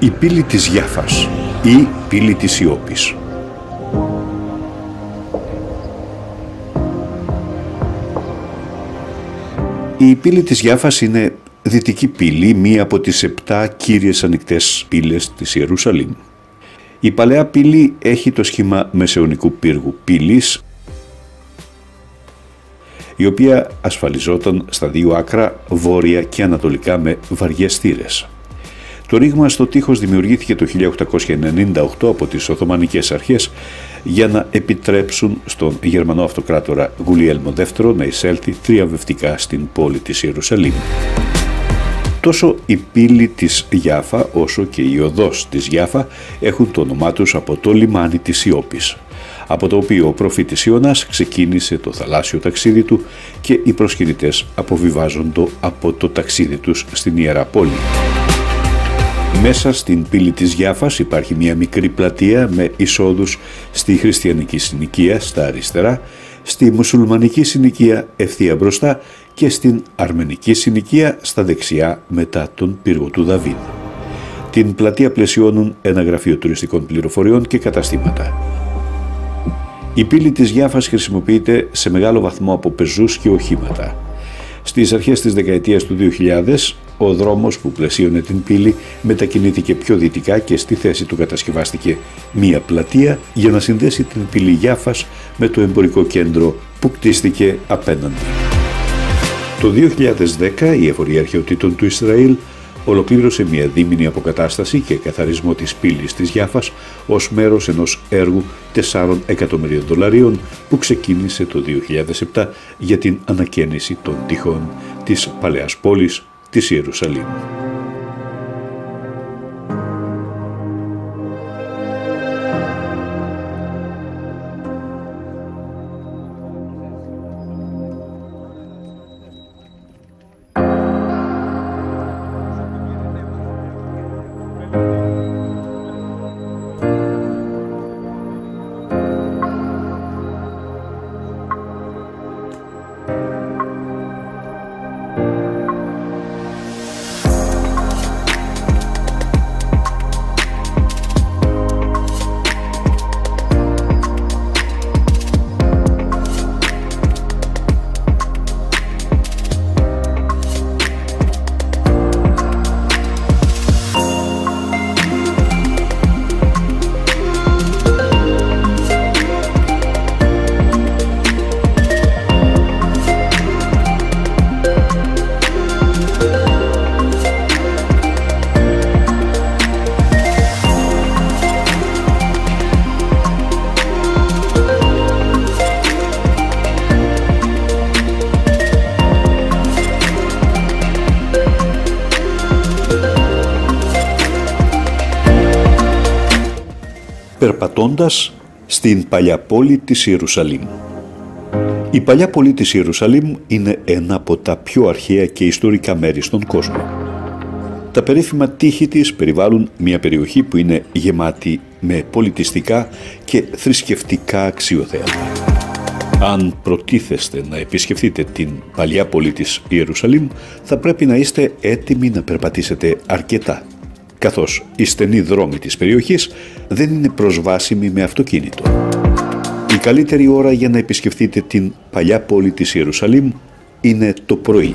Η πύλη της Γιάφας ή πύλη της Σιώπης. Η πύλη της Γιάφας είναι δυτική πύλη, μία από τις επτά κύριες ανοιχτές πύλες της Ιερουσαλήμ. Η παλαιά πύλη έχει το σχήμα μεσαιωνικού πύργου πύλης, η οποία ασφαλιζόταν στα δύο άκρα βόρεια και ανατολικά με βαριές θύρες. Το ρήγμα στο τείχος δημιουργήθηκε το 1898 από τις Οθωμανικές αρχές για να επιτρέψουν στον Γερμανό Αυτοκράτορα Γουλιέλμο δεύτερο να εισέλθει θριαμβευτικά στην πόλη της Ιερουσαλήμ. Τόσο η πύλη της Γιάφα όσο και η οδός της Γιάφα έχουν το όνομά τους από το λιμάνι της Ιώπης, από το οποίο ο προφήτης Ιωνάς ξεκίνησε το θαλάσσιο ταξίδι του και οι προσκυνητές αποβιβάζονται από το ταξίδι τους στην Ιερά Πόλη. Μέσα στην πύλη της Γιάφας υπάρχει μια μικρή πλατεία με εισόδους στη χριστιανική συνοικία στα αριστερά, στη μουσουλμανική συνοικία ευθεία μπροστά και στην αρμενική συνοικία στα δεξιά μετά τον πύργο του Δαβίδ. Την πλατεία πλαισιώνουν ένα γραφείο τουριστικών πληροφοριών και καταστήματα. Η πύλη της Γιάφας χρησιμοποιείται σε μεγάλο βαθμό από πεζούς και οχήματα. Στις αρχές της δεκαετίας του 2000, ο δρόμος που πλαισίωνε την πύλη μετακινήθηκε πιο δυτικά και στη θέση του κατασκευάστηκε μία πλατεία για να συνδέσει την πύλη Γιάφας με το εμπορικό κέντρο που κτίστηκε απέναντι. Το 2010 η Εφορία Αρχαιοτήτων του Ισραήλ ολοκλήρωσε μια δίμηνη αποκατάσταση και καθαρισμό της πύλης της Γιάφας ως μέρος ενός έργου 4 εκατομμυρίων δολαρίων που ξεκίνησε το 2007 για την ανακαίνιση των τυχών της παλαιάς πόλης της Ιερουσαλήμ. Περπατώντας στην παλιά πόλη της Ιερουσαλήμ. Η παλιά πόλη της Ιερουσαλήμ είναι ένα από τα πιο αρχαία και ιστορικά μέρη στον κόσμο. Τα περίφημα τείχη της περιβάλλουν μια περιοχή που είναι γεμάτη με πολιτιστικά και θρησκευτικά αξιοθέατα. Αν προτίθεστε να επισκεφτείτε την παλιά πόλη της Ιερουσαλήμ, θα πρέπει να είστε έτοιμοι να περπατήσετε αρκετά καθώς οι στενοί δρόμοι της περιοχής δεν είναι προσβάσιμοι με αυτοκίνητο. Η καλύτερη ώρα για να επισκεφτείτε την παλιά πόλη της Ιερουσαλήμ είναι το πρωί.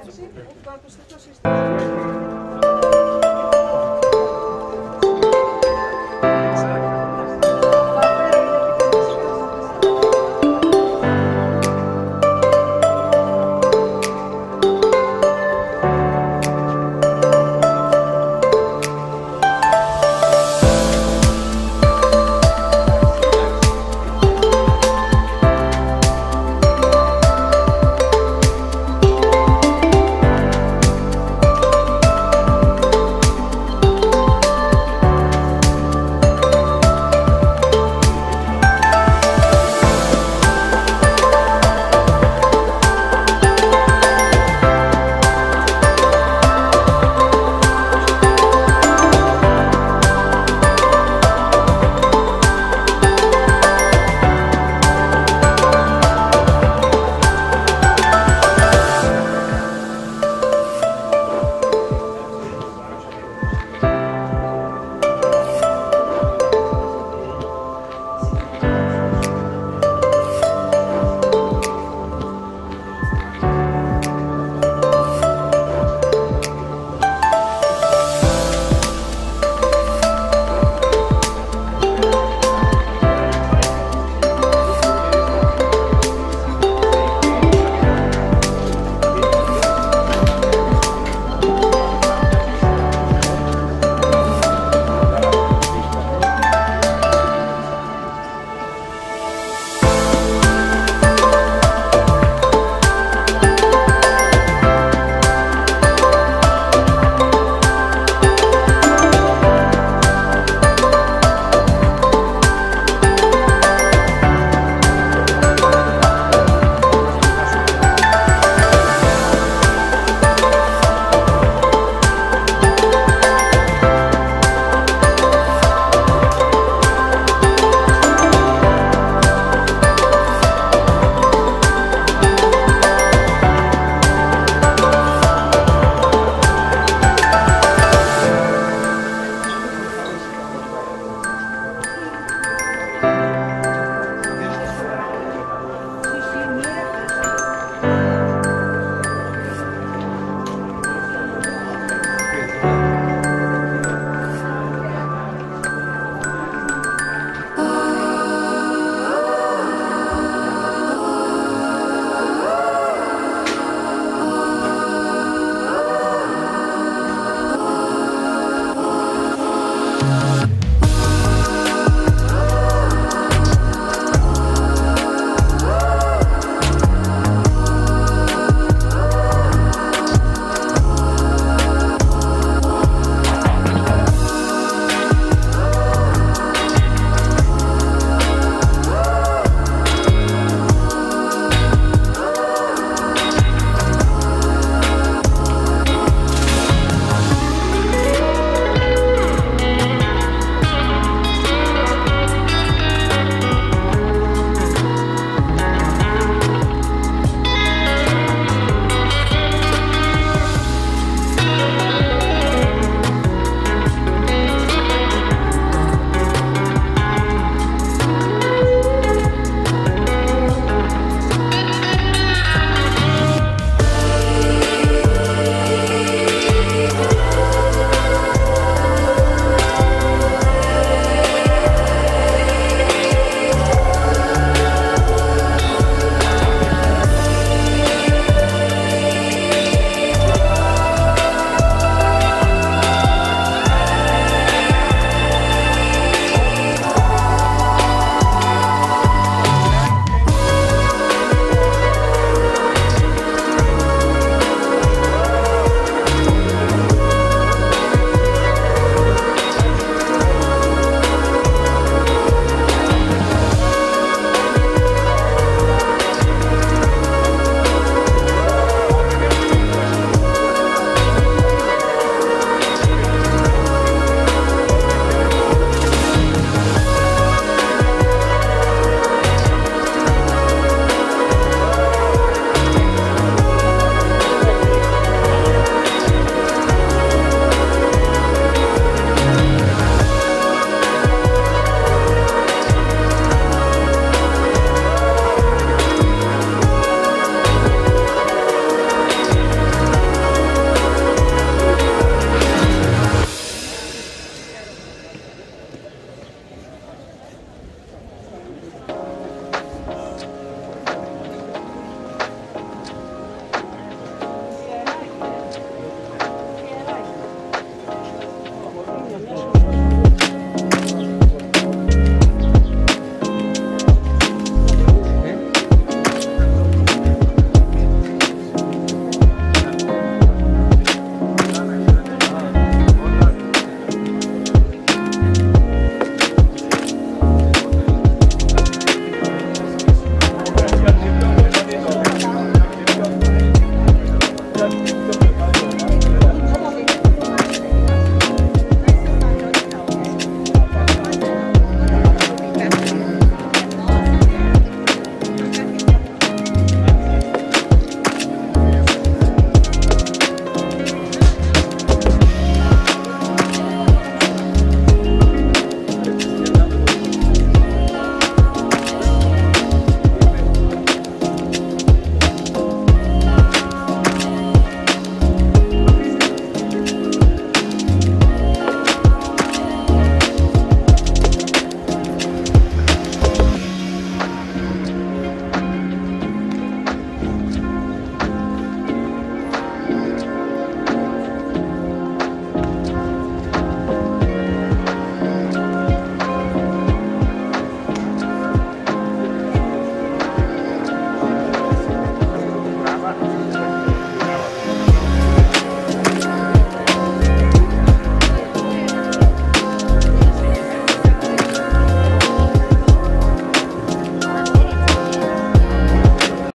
μεταξύ, που άκουστε το σύστημα.